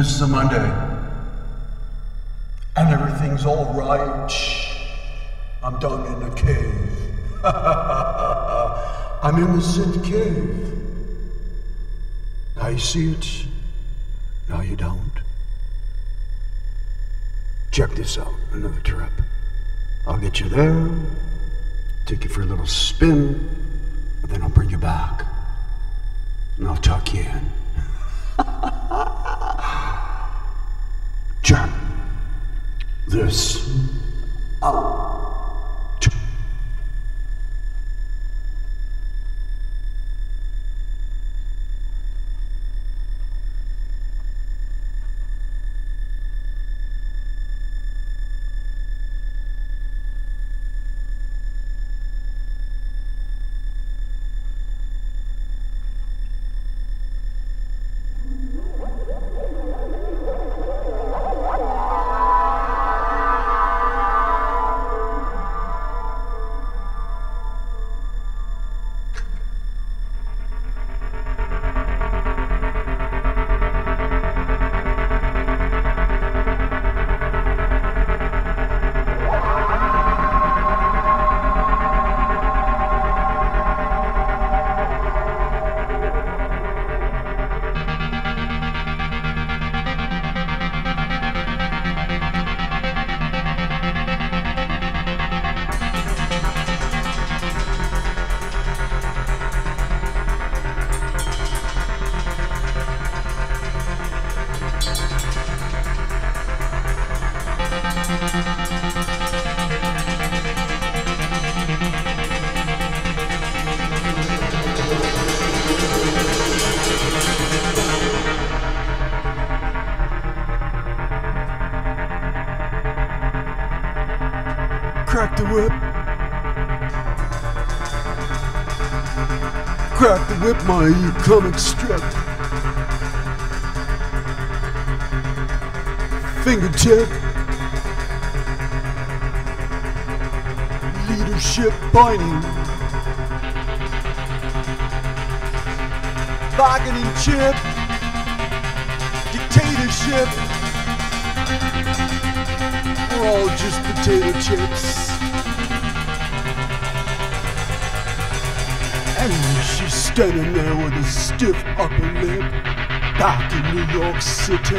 This is a Monday. And everything's all right. I'm down in a cave. I'm in the Synth Cave. Now you see it. Now you don't. Check this out. Another trip. I'll get you there, take you for a little spin, and then I'll bring you back. And I'll tuck you in. Check this whip, my comic strip. Fingertip. Leadership binding. Bargaining chip. Dictatorship. We're all just potato chips. And she's standing there with a stiff upper lip back in New York City.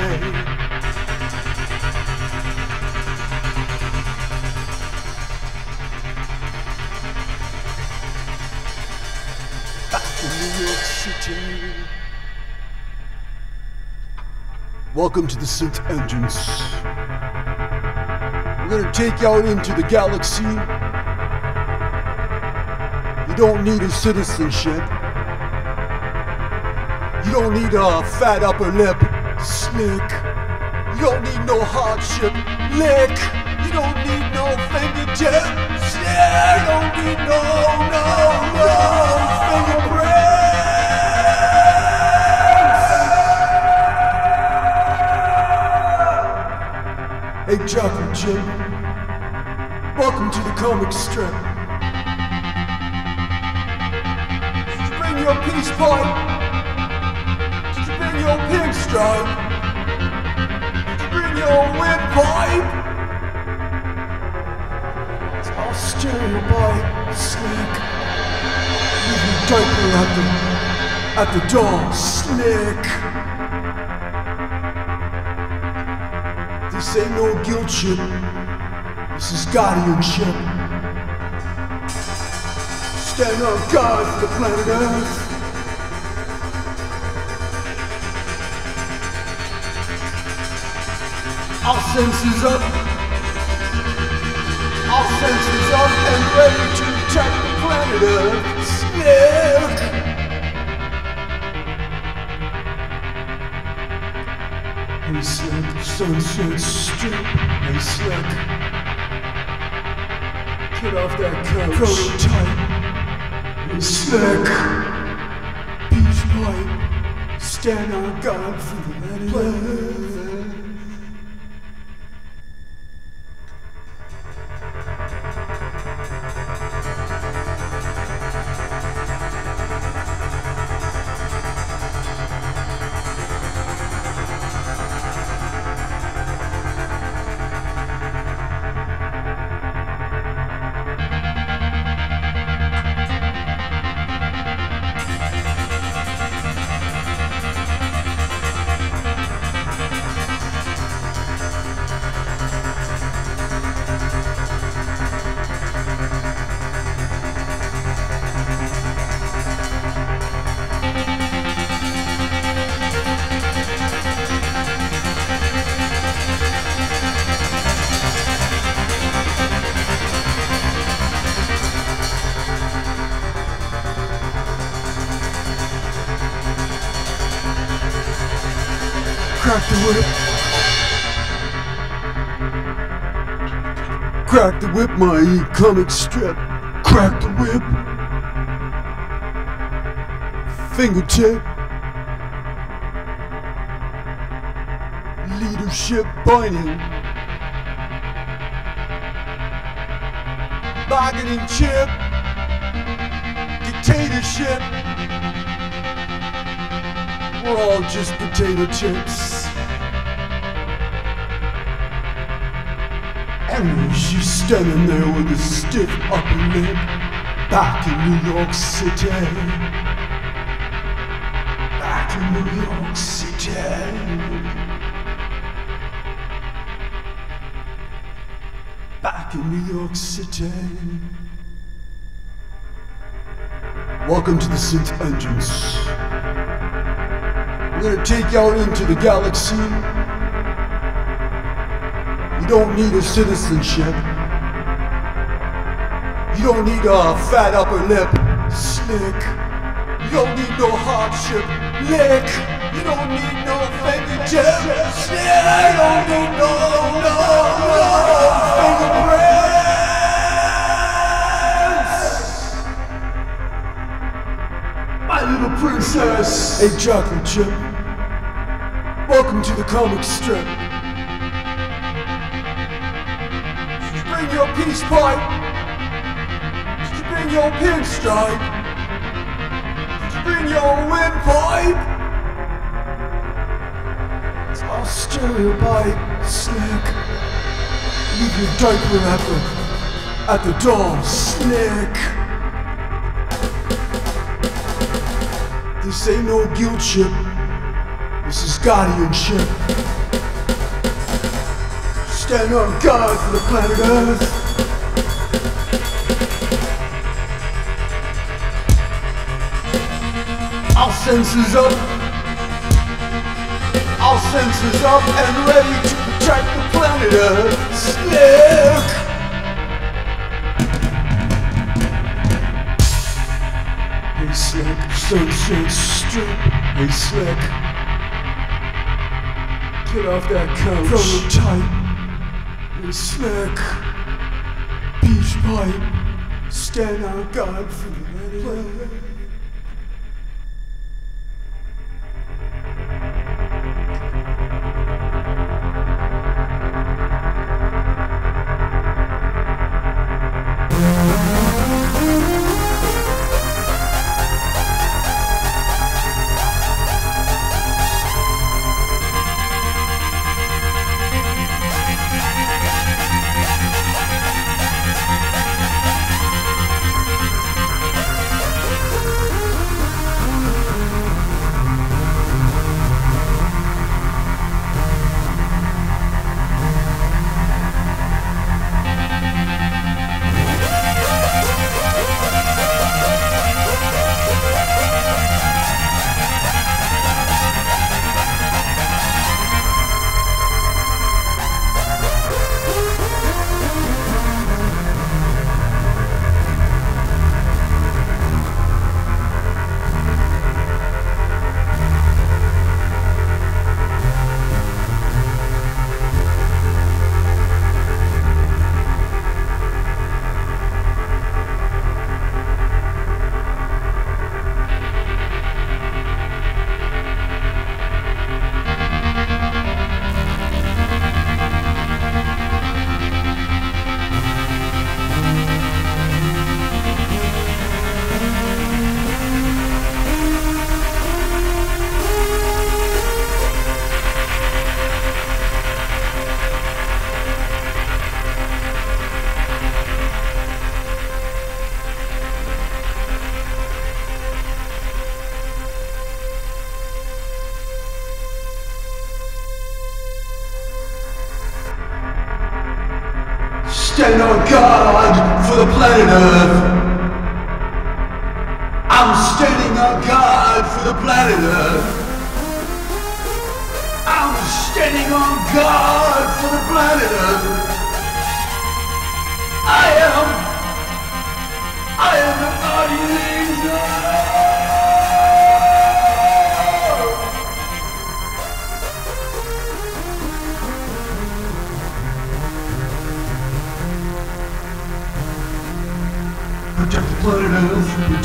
Back in New York City. Welcome to the Synth Engines. We're gonna take out into the galaxy. You don't need a citizenship. You don't need a fat upper lip, slick. You don't need no hardship, lick. You don't need no fingertips, yeah. You don't need no, no, no. Hey, Chocolate Chip. Welcome to the comic strip. Your peace pipe? Did you bring your pig stripe? Did you bring your windpipe? It's all stereo bite, slick. Leave your diaper at the, at the door, slick. This ain't no guilt ship. This is guardianship. Stand on guard for the planet Earth. All senses up. All senses up and ready to attack the planet Earth. Slick. Hey Slick, sunset strip. Hey Slick, get off that couch. Prototype. Slick, peace pipe. Stand on guard for the planet. Whip. Crack the whip, my comic strip. Crack the whip. Fingertip. Leadership binding. Bargaining chip. Dictatorship. We're all just potato chips. And she's standing there with a stiff upper lip back in New York City. Back in New York City. Back in New York City. Welcome to the Synth Engines. We're gonna take y'all into the galaxy. You don't need a citizenship. You don't need a fat upper lip, slick. You don't need no hardship, lick. You don't need no fingertips, slick. You don't need no, no, no fingerprints. My little princess, a chocolate chip. Welcome to the comic strip. Bring your peace pipe? Did you bring your pinstripe? Did you bring your windpipe? I'll stereopipe, slick. Leave your diaper at the, at the door, slick. This ain't no guilt ship. This is guardianship. Stand on guard for the planet Earth. All senses up. All senses up and ready to protect the planet Earth. Slick. Hey slick, sunset strip. Hey slick. Get off that couch. Prototype. Slick. Peach pipe. Stand on guard for the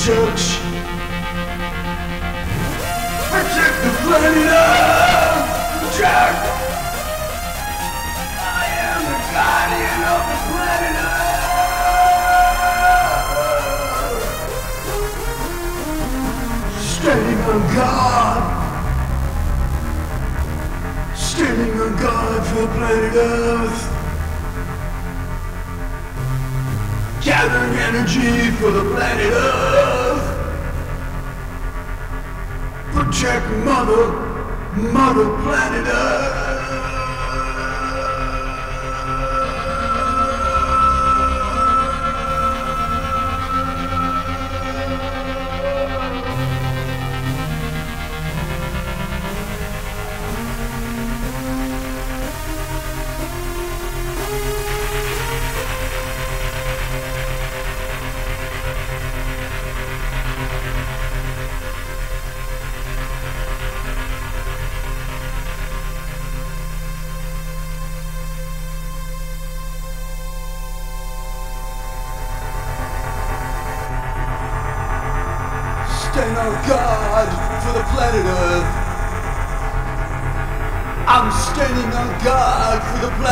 Church. Protect the planet Earth! Protect! I am the guardian of the planet Earth! Standing on guard! Standing on guard for the planet Earth! Gathering energy for the planet Earth! Protect Mother, Mother Planet Earth!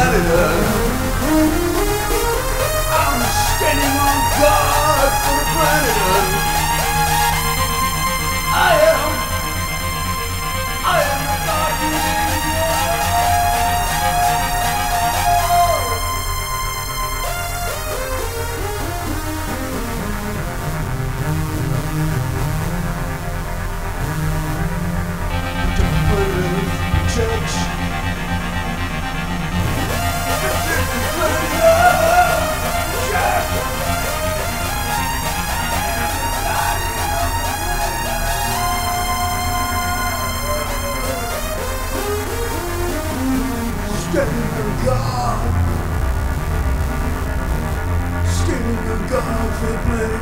Planet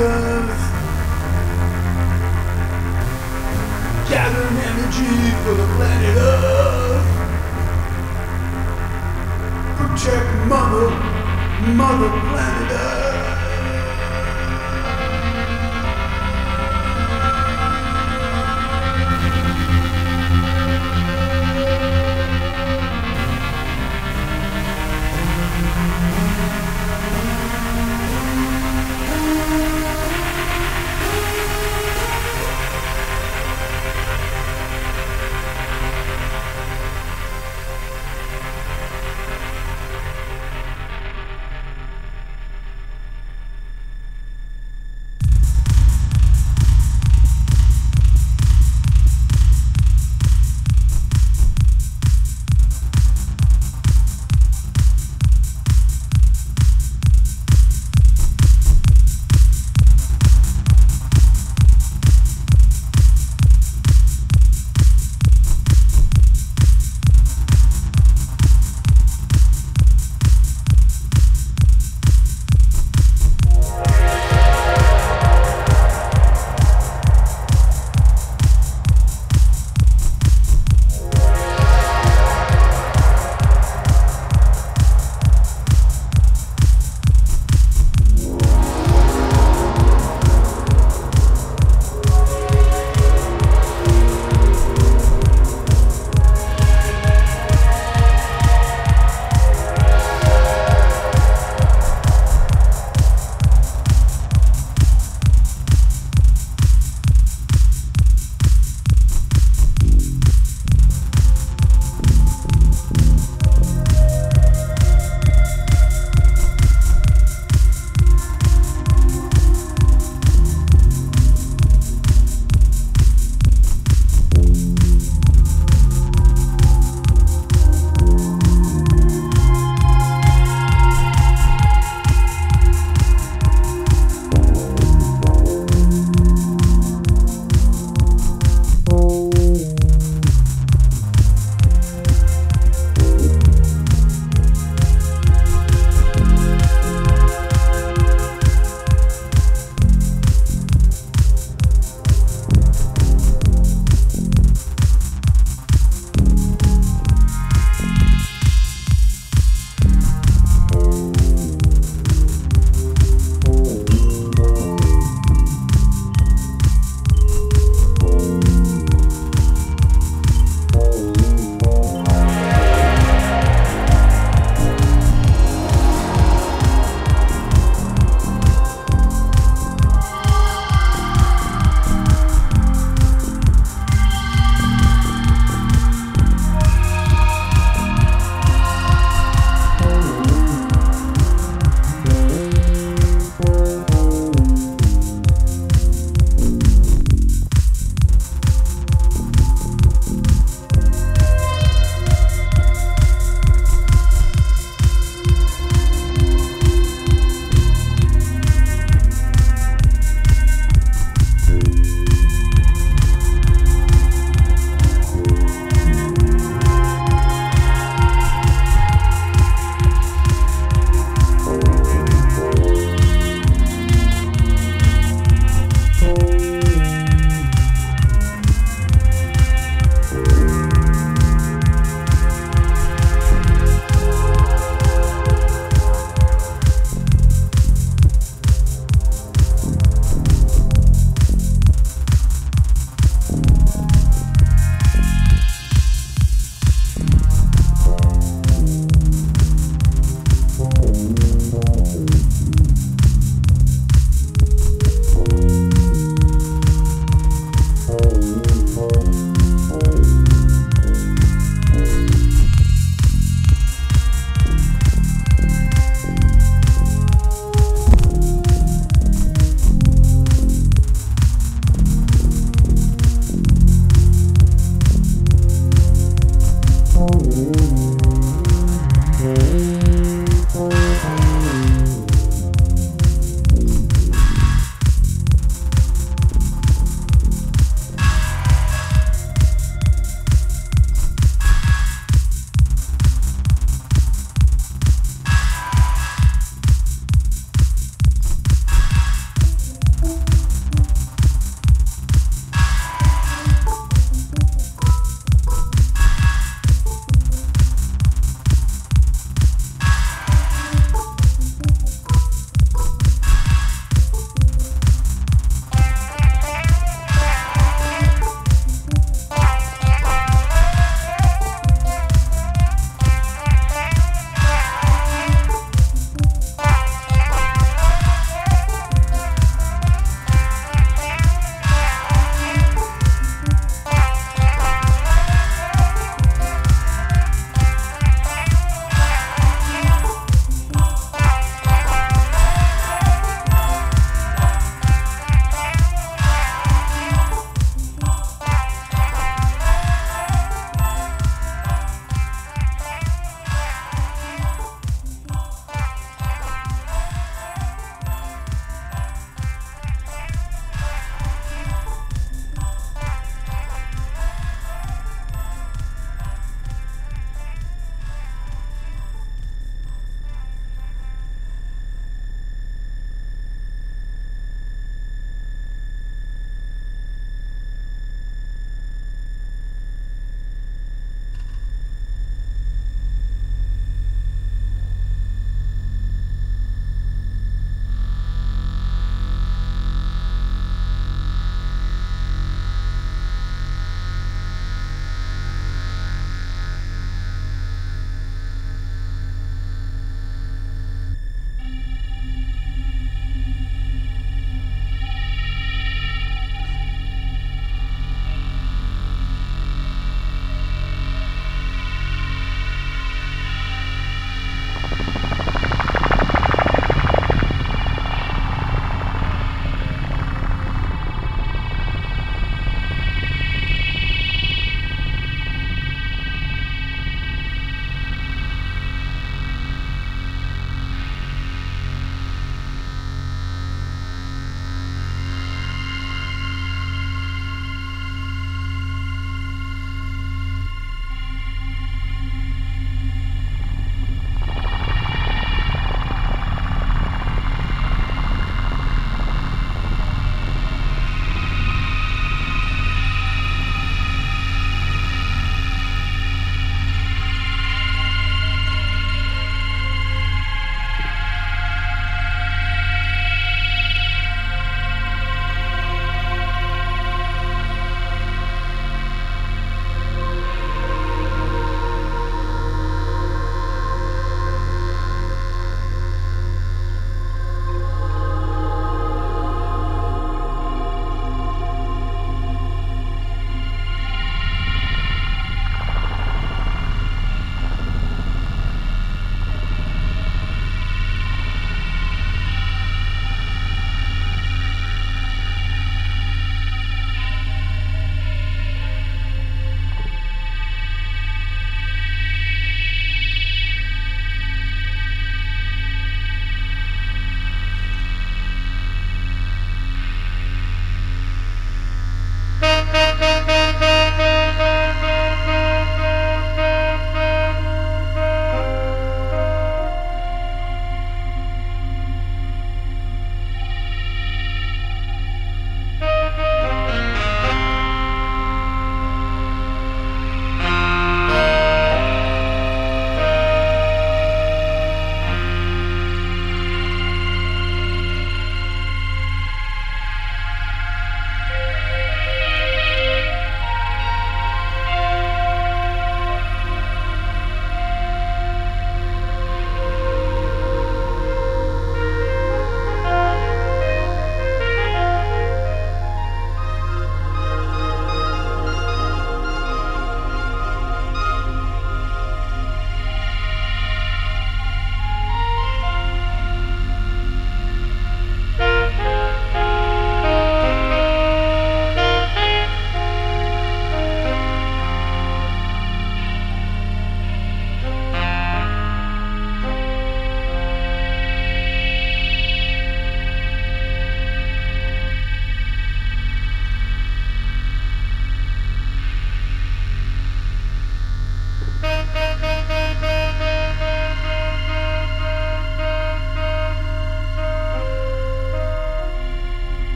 Earth. Gathering energy for the planet Earth. Protect Mother, Mother Planet Earth.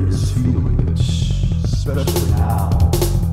Is feeling it, especially now.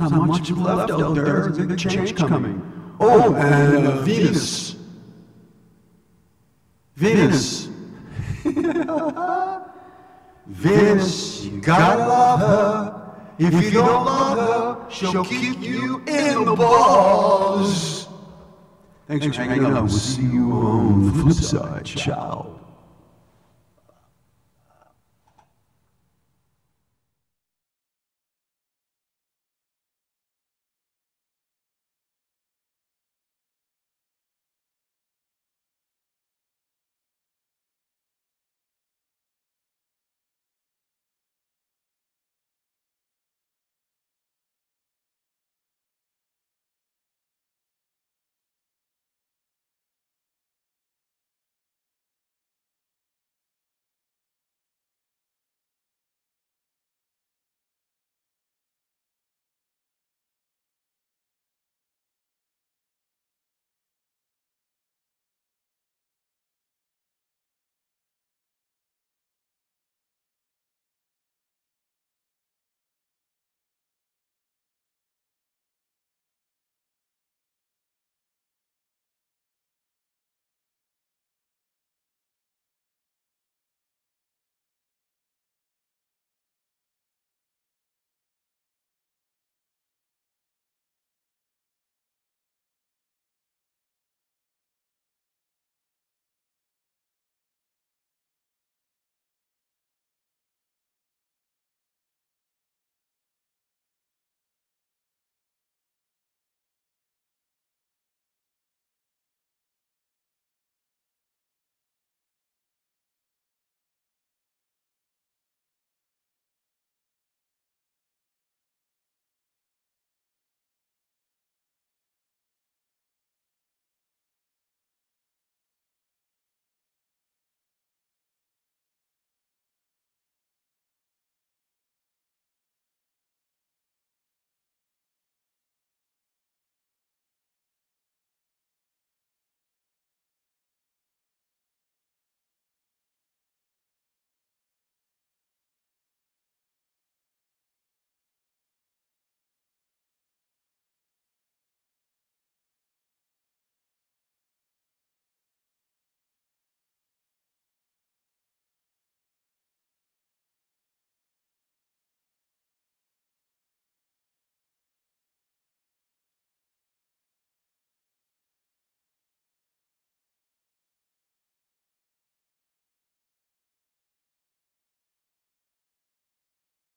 There's not much left out there. There's a big change coming. Oh, and uh, Venus. Venus. Venus, you gotta love her. If you don't love her, she'll kick you in the balls. Thanks for hanging out. We'll see you on the flip side. Ciao.